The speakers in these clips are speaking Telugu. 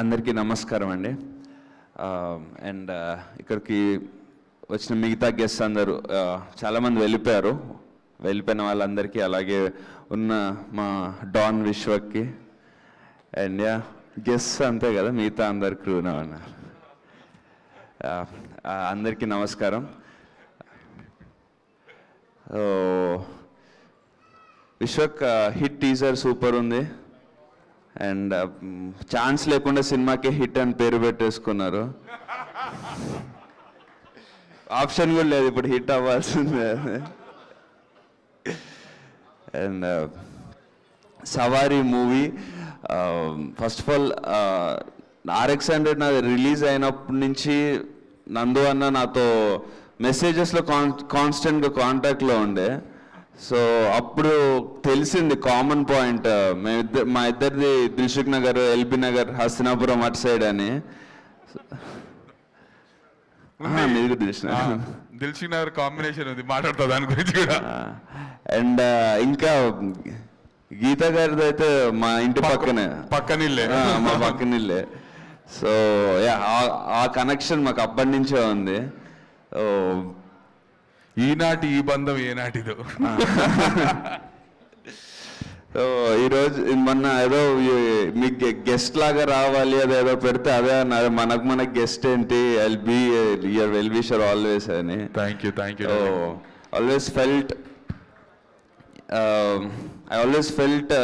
అందరికీ నమస్కారం అండి. అండ్ ఇక్కడికి వచ్చిన మిగతా గెస్ట్ అందరూ చాలామంది వెళ్ళిపోయారు. వెళ్ళిపోయిన వాళ్ళందరికీ అలాగే ఉన్న మా డాన్ విశ్వక్కి అండ్ యా గెస్ట్ అంతే కదా మిగతా అందరు క్రూనా ఉన్నారు అందరికీ నమస్కారం. విశ్వక్ హిట్ టీజర్ సూపర్ ఉంది. అండ్ uh, ఛాన్స్ లేకుండా సినిమాకి హిట్ అని పేరు పెట్టేసుకున్నారు. ఆప్షన్ కూడా లేదు ఇప్పుడు హిట్ అవ్వాల్సిందే and uh, Savaari movie first of all RX hundred నాది రిలీజ్ అయినప్పటి నుంచి నందు అన్న నాతో మెసేజెస్లో కాన్ కాన్స్టెంట్గా కాంటాక్ట్లో ఉండే. సో అప్పుడు తెలిసింది కామన్ పాయింట్ మేమిద్దరు మా ఇద్దరిది దిల్సుఖ్ నగర్ ఎల్బీ నగర్ హస్తినాపురం అటు సైడ్ అని. మీది దిల్సుఖ్ నగర్ కాంబినేషన్ ఉంది మాట్లాడతా దాని గురించి కూడా. అండ్ ఇంకా గీత గారిది అయితే మా ఇంటి పక్కనే. పక్కనిల్లే. మా పక్కనిల్లే. సో ఆ కనెక్షన్ మాకు అప్పటి నుంచే ఉంది. ఓ, ఈనాటి ఈ బంధం ఏనాటిదో. ఈరోజు మొన్న ఏదో మీకు గెస్ట్ లాగా రావాలి అదేదో పెడితే అదే అన్నారు. మనకు మనకు గెస్ట్ ఏంటి? I'll be your well wisher always అని. Thank you thank you always felt I always felt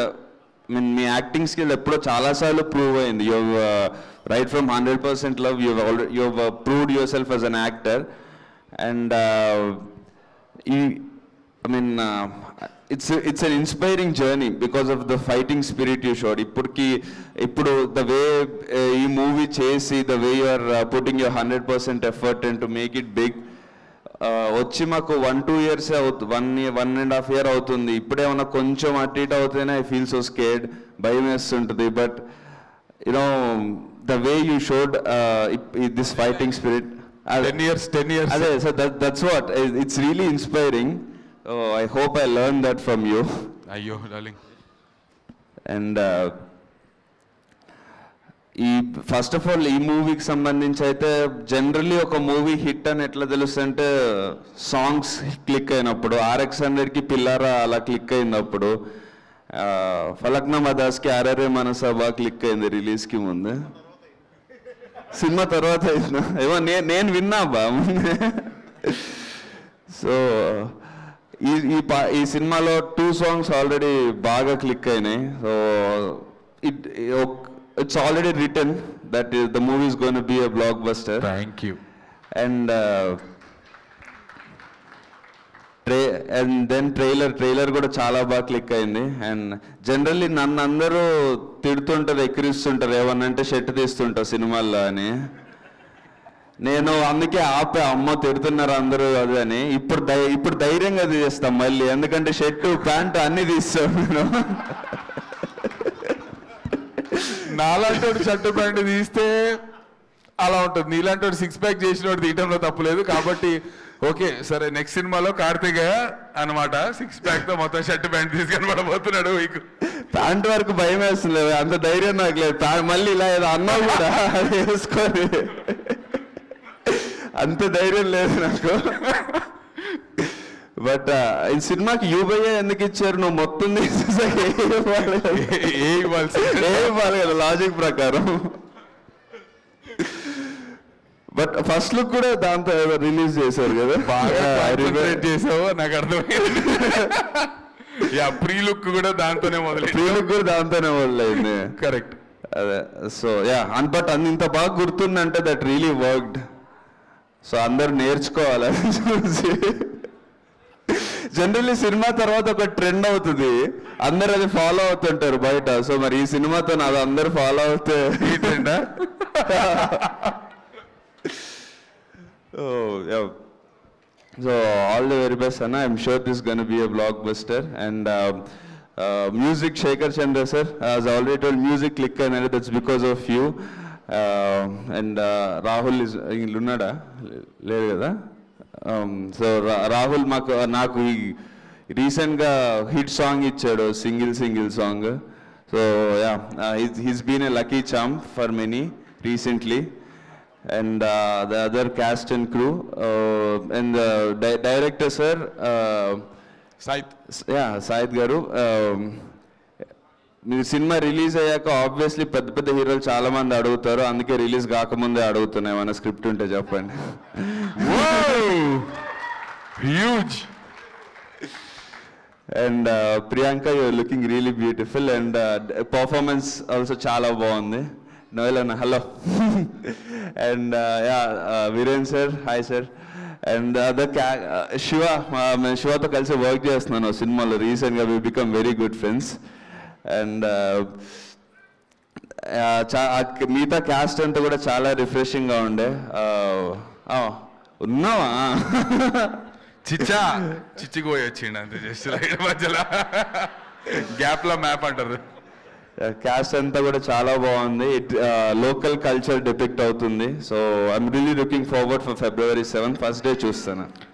mean me acting skill ఎప్పుడో చాలాసార్లు ప్రూవ్ అయింది. You right from hundred percent love you you proved yourself as an actor and ఈ I mean it's it's an inspiring journey because of the fighting spirit you showed ఇప్పటికి ఇప్పుడు ద వే ఈ మూవీ చేసి the way you are putting your hundred percent effort and to make it big వచ్చి మాకు వన్ టూ ఇయర్స్ అవుతుంది one year one and half year అవుతుంది. ఇప్పుడేమన్నా కొంచెం అటు ఇటు అవుతేనే ఐ ఫీల్ సో స్కేడ్ భయం వేస్తుంటుంది. But you know the way you showed this fighting spirit ten years ten years అదే so that that's what it's really inspiring I hope I learn that from you అయ్యో డార్లింగ్ అండ్ ఈ ఫస్ట్ ఆఫ్ ఆల్ ఈ మూవీకి సంబంధించి అయితే జనరల్లీ ఒక మూవీ హిట్ అని ఎట్లా తెలుస్తుంటే సాంగ్స్ క్లిక్ అయినప్పుడు ఆర్ఎక్స్ హండ్రెడ్కి పిల్లారా అలా క్లిక్ అయినప్పుడు ఫలక్నామా దాస్కి ఆర్ఆర్ఏ మనసా బాగా క్లిక్ అయింది రిలీజ్కి ముందు. సినిమా తర్వాత? ఏమో నేను నేను విన్నా బా. సో ఈ ఈ పా ఈ సినిమాలో టూ సాంగ్స్ ఆల్రెడీ బాగా క్లిక్ అయినాయి. So it it's already written that the movie is gonna be a blockbuster thank you and tray and then trailer trailer కూడా చాలా బాగా క్లిక్ అయింది. అండ్ జనరల్లీ నన్ను అందరూ తిడుతుంటారు ఎక్కిరిస్తుంటారు ఏమన్నంటే షర్ట్ తీస్తుంటారు సినిమాల్లో అని. నేను అందుకే ఆపే అమ్మ తిడుతున్నారు అందరూ అది అని. ఇప్పుడు ధై ఇప్పుడు ధైర్యంగా తీస్తాం మళ్ళీ. ఎందుకంటే షర్టు ప్యాంటు అన్ని తీస్తాం నేను. నాలాంటి షర్ట్ ప్యాంట్ తీస్తే అలా ఉంటుంది. నీలాంటి వాడు సిక్స్ ప్యాక్ చేసిన వాడు తీయటంలో తప్పులేదు కాబట్టి ఓకే సరే నెక్స్ట్ సినిమాలో కార్తికేయ అన్నమాట. సిక్స్ ప్యాక్తో మొత్తం షర్ట్ ప్యాంట్ తీసుకొని పడబోతున్నాడు మీకు ప్యాంట్ వరకు భయం వేస్తుంది. అంత ధైర్యం నాకు లేదు. మళ్ళీ ఇలా ఏదో అన్నా కూడా. వేసుకొని అంత ధైర్యం లేదు నాకు. బట్ ఈ సినిమాకి యూబయ్య ఎందుకు ఇచ్చారు? నువ్వు మొత్తం తీసేసాక కదా? లాజిక్ ప్రకారం. బట్ ఫస్ట్ లుక్ కూడా దాంతో రిలీజ్ చేశారు కదా. బాగా చేసావు నాకు అర్థమైంది. యా ప్రీ లుక్ కూడా దాంతోనే Pre మొదలైంది look కూడా దాంతోనే మొదలైంది. కరెక్ట్ అదే సో యా అన్ బట్ ఇంత బాగా గుర్తుందంటే దట్ రియలీ వర్క్డ్ సో అందరు నేర్చుకోవాలి చూసి. జనరల్లీ సినిమా తర్వాత ఒక ట్రెండ్ అవుతుంది. అందరు అది ఫాలో అవుతుంటారు బయట. సో మరి ఈ సినిమాతో అది అందరు ఫాలో అవుతే ఈ ట్రెండా so all the very best అన్న. I'm sure this gonna be blockbuster and music Shekhar Chandra sir already toll music click అయినది that's because of you and Rahul ఇల్లు ఉన్నాడా లేదు కదా? సో రాహుల్ మాకు నాకు ఈ రీసెంట్గా హిట్ సాంగ్ ఇచ్చాడు single single song so yeah he's been a lucky charm for many recently and the other cast and crew and director sir Saith yeah Saith గారు మీరు సినిమా రిలీజ్ అయ్యాక ఆబ్వియస్లీ పెద్ద పెద్ద హీరోలు చాలా మంది అడుగుతారు. అందుకే రిలీజ్ కాకముందే అడుగుతున్నాయి ఏమైనా స్క్రిప్ట్ ఉంటే చెప్పండి. Huge and Priyanka you're looking really beautiful and performance also చాలా బాగుంది. Noel hello and yeah Veeren sir hi sir and other క్యా శివ నేను శివతో కలిసి వర్క్ చేస్తున్నాను సినిమాలో. రీసెంట్గా we become very good friends and మిగతా క్యాస్ట్ అంతా కూడా చాలా రిఫ్రెషింగ్గా ఉండే. Uh, oh, ఉన్నావా? చిచ్చా చిచ్చిపోయి వచ్చిండు అంతే జస్ట్ రైట్ మధ్యలో. గ్యాప్లో మ్యాప్ అంటారు. క్యాస్ట్ అంతా కూడా చాలా బాగుంది. ఇట్ లోకల్ కల్చర్ డిపిక్ట్ అవుతుంది. So I'm really looking forward for February seven first day చూస్తాను.